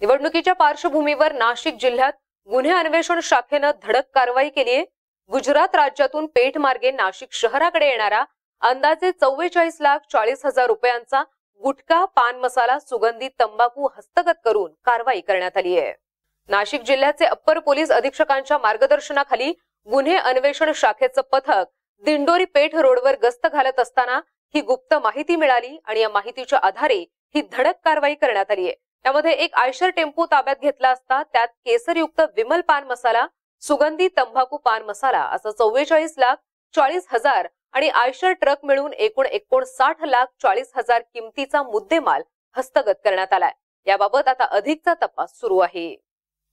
निवडणुकीच्या पार्श्वभूमीवर नाशिक जिल्ह्यात गुन्हे अन्वेषण शाखेनं धडक कारवाई केली आहे. गुजरात राज्यातून पेठ मार्गे नाशिक शहराकडे येणारा अंदाजे चव्वेचाळीस लाख चाळीस हजार रुपयांचा गुटखा पान मसाला सुगंधित तंबाखू हस्तगत करून कारवाई करण्यात आली आहे. नाशिक जिल्ह्याचे अप्पर पोलीस अधीक्षकांच्या मार्गदर्शनाखाली गुन्हे अन्वेषण शाखेचं पथक दिंडोरी पेठ रोडवर गस्त घालत असताना ही गुप्त माहिती मिळाली आणि या माहितीच्या आधारे ही धडक कारवाई करण्यात आली आहे. त्यामध्ये एक आयशर टेम्पो ताब्यात घेतला असता त्यात केसरयुक्त विमल पान मसाला सुगंधी तंबाखू पान मसाला असं चव्वेचाळीस लाख चाळीस हजार आणि आयशर ट्रक मिळून एकूण एकोणसाठ लाख चाळीस हजार किमतीचा मुद्देमाल हस्तगत करण्यात आलाय. याबाबत आता अधिकचा तपास सुरू आहे.